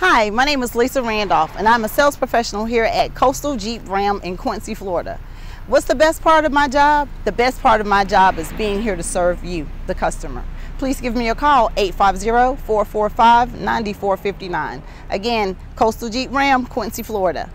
Hi, my name is Lisa Randolph, and I'm a sales professional here at Coastal Jeep Ram in Quincy, Florida. What's the best part of my job? The best part of my job is being here to serve you, the customer. Please give me a call, 850-445-9459. Again, Coastal Jeep Ram, Quincy, Florida.